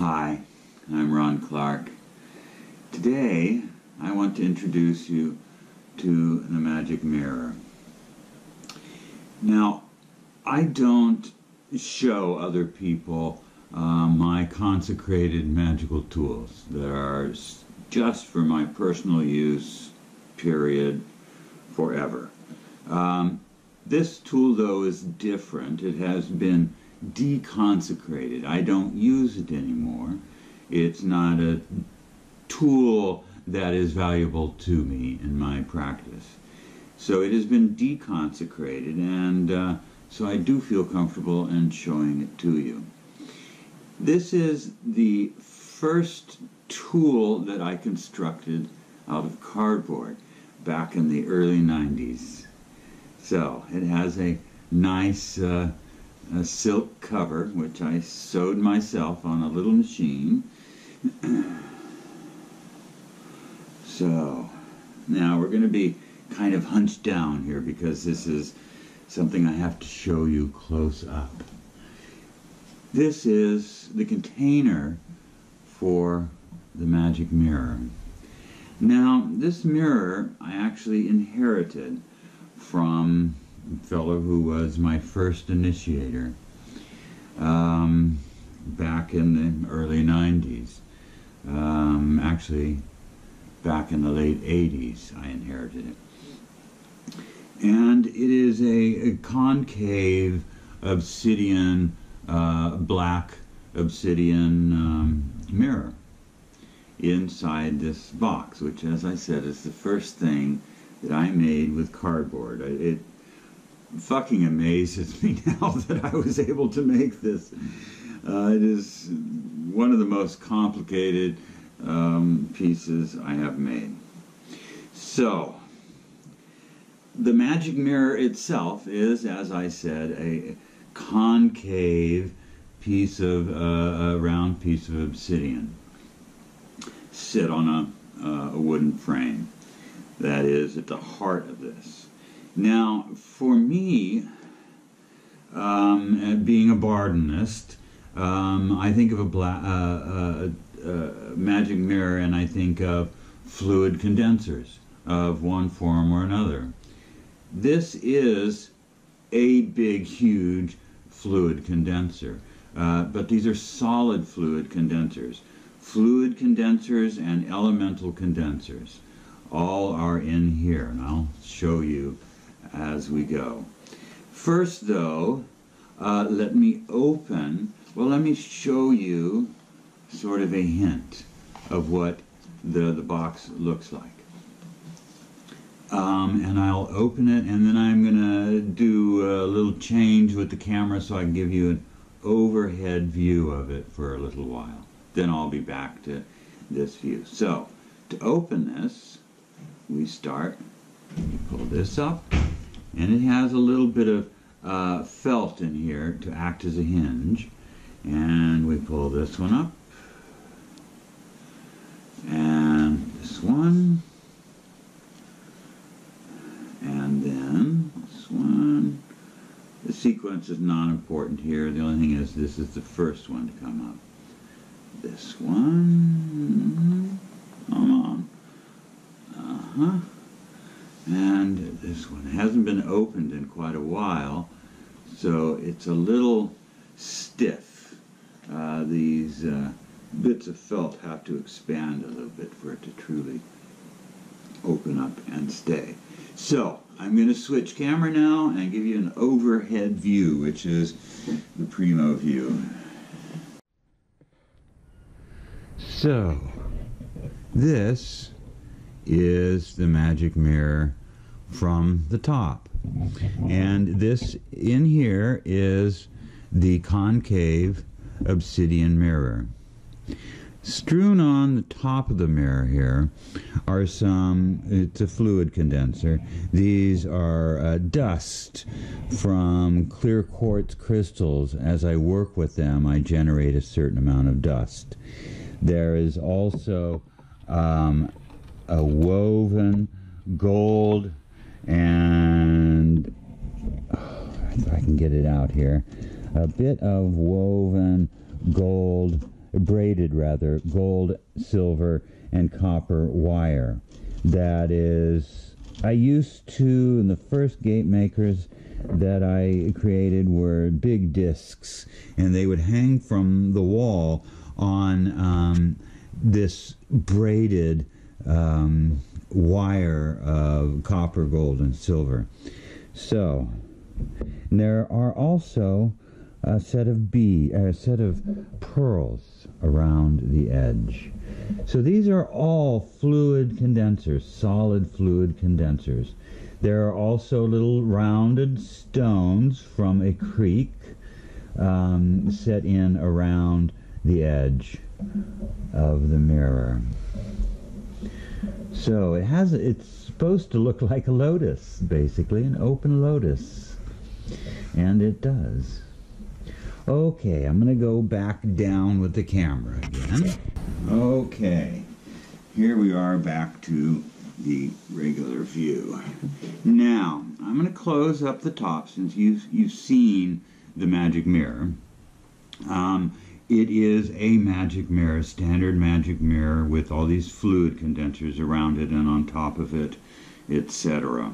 Hi, I'm Rawn Clark. Today, I want to introduce you to the magic mirror. Now, I don't show other people uh, my consecrated magical tools that are just for my personal use, period, forever. Um, this tool, though, is different. It has been deconsecrated. I don't use it anymore. It's not a tool that is valuable to me in my practice. So it has been deconsecrated, and uh, so I do feel comfortable in showing it to you. This is the first tool that I constructed out of cardboard back in the early 90s. So it has a nice uh, a silk cover, which I sewed myself on a little machine. so now we're going to be kind of hunched down here because this is something I have to show you close up. This is the container for the magic mirror. Now, this mirror I actually inherited from fellow who was my first initiator um, back in the early 90s. Um, actually, back in the late 80s, I inherited it. And it is a, a concave obsidian, uh, black obsidian um, mirror inside this box, which, as I said, is the first thing that I made with cardboard. It fucking amazes me now that I was able to make this. Uh, it is one of the most complicated um, pieces I have made. So, the magic mirror itself is, as I said, a concave piece of uh, a round piece of obsidian sit on a, uh, a wooden frame that is at the heart of this. Now, for me, um, being a Bardonist, um, I think of a bla- uh, uh, uh, magic mirror and I think of fluid condensers of one form or another. This is a big, huge fluid condenser, uh, but these are solid fluid condensers fluid condensers and elemental condensers all are in here and I'll show you as we go. First though, uh, let me open, well let me show you sort of a hint of what the, the box looks like. Um, and I'll open it and then I'm going to do a little change with the camera so I can give you an overhead view of it for a little while then I'll be back to this view. So to open this, we start, pull this up, and it has a little bit of uh, felt in here to act as a hinge. And we pull this one up, and this one, and then this one. The sequence is not important here. The only thing is this is the first one to come up this one. Come on. Uh-huh. This one hasn't been opened in quite a while, so it's a little stiff. Uh, these uh, bits of felt have to expand a little bit for it to truly open up and stay. So I'm going to switch camera now and give you an overhead view, which is the primo view. So, this is the magic mirror from the top. And this in here is the concave obsidian mirror. Strewn on the top of the mirror here are some, it's a fluid condenser. These are uh, dust from clear quartz crystals. As I work with them, I generate a certain amount of dust. There is also um, a woven gold and oh, if I can get it out here, a bit of woven gold braided rather, gold, silver, and copper wire. That is, I used to, in the first gate makers that I created were big discs, and they would hang from the wall on um, this braided um, wire of copper, gold, and silver. So, there are also a set of B, a set of pearls around the edge. So these are all fluid condensers, solid fluid condensers. There are also little rounded stones from a creek um, set in around the edge of the mirror. So it has it's supposed to look like a lotus, basically, an open lotus. And it does. Okay, I'm going to go back down with the camera again. Okay, here we are back to the regular view. Now, I'm going to close up the top since you've, you've seen the magic mirror. Um, it is a magic mirror, standard magic mirror with all these fluid condensers around it and on top of it, etc.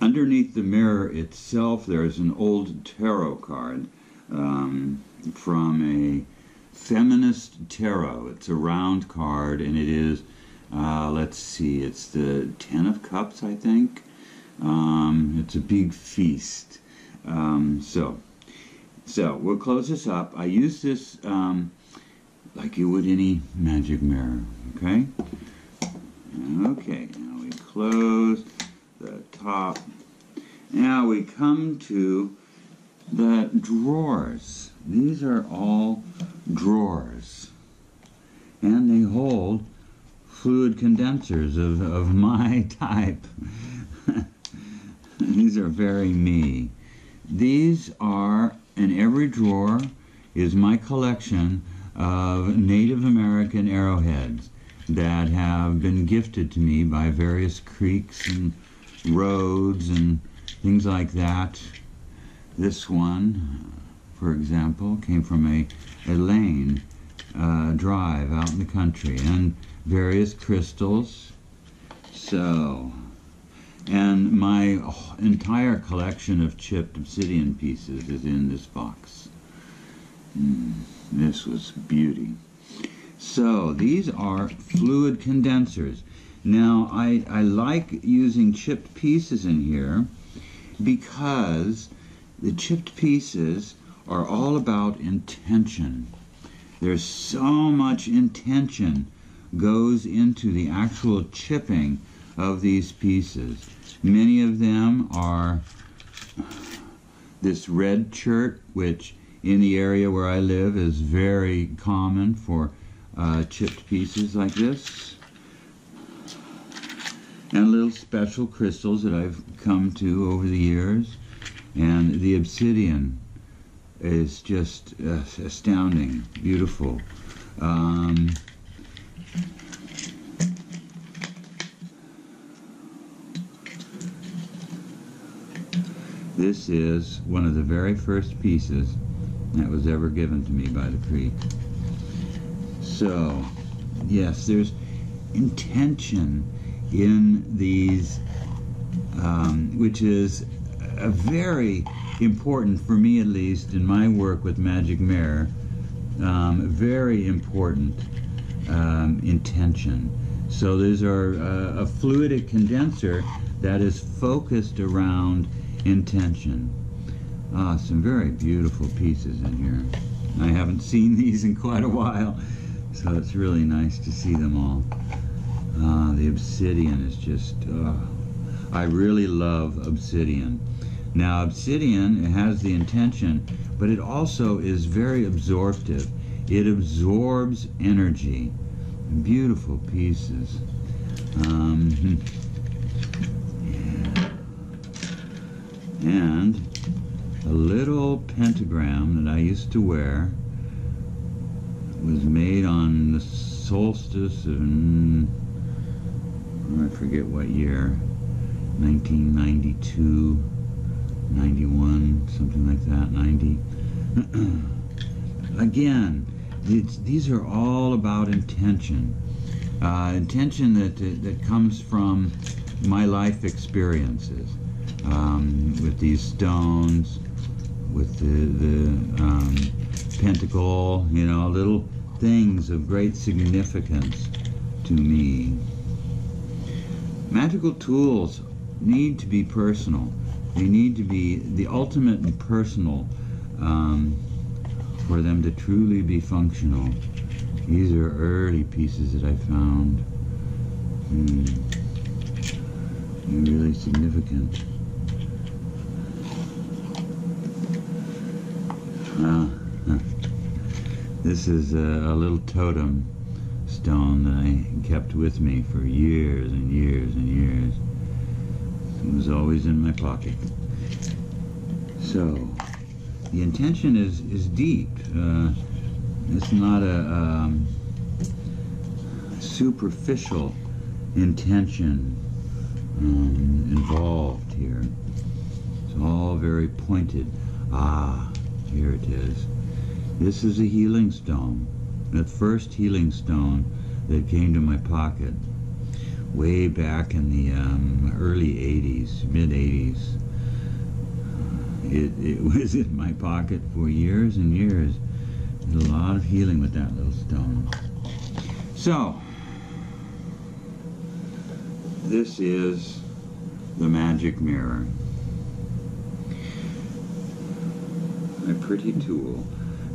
Underneath the mirror itself, there's an old tarot card um, from a feminist tarot. It's a round card, and it is, uh, let's see, it's the Ten of Cups, I think. Um, it's a big feast. Um, so, so we'll close this up. I use this um, like you would any magic mirror, okay? Okay, now we close the top. Now we come to the drawers. These are all drawers. And they hold fluid condensers of, of my type. These are very me. These are in every drawer is my collection of Native American arrowheads that have been gifted to me by various creeks and roads and things like that. This one, for example, came from a, a lane uh, drive out in the country and various crystals. So, and my entire collection of chipped obsidian pieces is in this box. Mm, this was beauty. So these are fluid condensers. Now I, I like using chipped pieces in here because the chipped pieces are all about intention. There's so much intention goes into the actual chipping of these pieces. Many of them are this red chert, which in the area where I live is very common for uh, chipped pieces like this. And little special crystals that I've come to over the years. And the obsidian is just uh, astounding, beautiful. Um, This is one of the very first pieces that was ever given to me by the creek. So, yes, there's intention in these, um, which is a very important, for me at least, in my work with Magic Mirror, um, very important um, intention. So these are uh, a fluidic condenser that is focused around intention. Ah, some very beautiful pieces in here. I haven't seen these in quite a while, so it's really nice to see them all. Ah, the obsidian is just, uh, I really love obsidian. Now, obsidian has the intention, but it also is very absorptive. It absorbs energy. Beautiful pieces. Um, and a little pentagram that I used to wear was made on the solstice of, I forget what year, 1992, 91, something like that, 90. Again, these are all about intention. Uh, intention that, that, that comes from my life experiences um, with these stones, with the, the um, pentacle, you know, little things of great significance to me. Magical tools need to be personal. They need to be the ultimate and personal um, for them to truly be functional. These are early pieces that I found. Hmm. Really significant. This is a, a little totem stone that I kept with me for years and years and years. It was always in my pocket. So, the intention is, is deep. Uh, it's not a um, superficial intention um, involved here. It's all very pointed. Ah, here it is. This is a healing stone. That first healing stone that came to my pocket way back in the um, early 80s, mid 80s. It, it was in my pocket for years and years. Did a lot of healing with that little stone. So, this is the magic mirror. A pretty tool.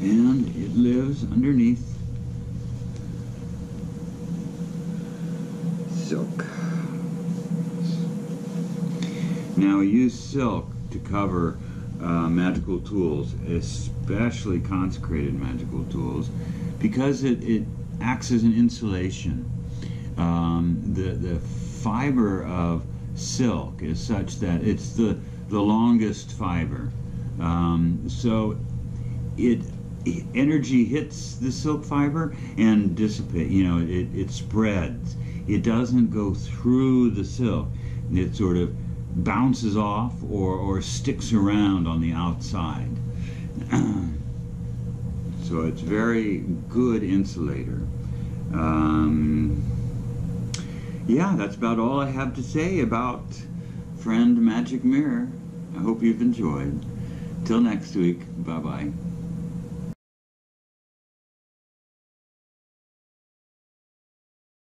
and it lives underneath silk. Now use silk to cover uh, magical tools, especially consecrated magical tools, because it, it acts as an insulation. Um, the, the fiber of silk is such that it's the, the longest fiber. Um, so it energy hits the silk fiber and dissipate you know it, it spreads. It doesn't go through the silk. It sort of bounces off or, or sticks around on the outside. So it's very good insulator. Um, yeah that's about all I have to say about friend magic mirror. I hope you've enjoyed. Till next week bye bye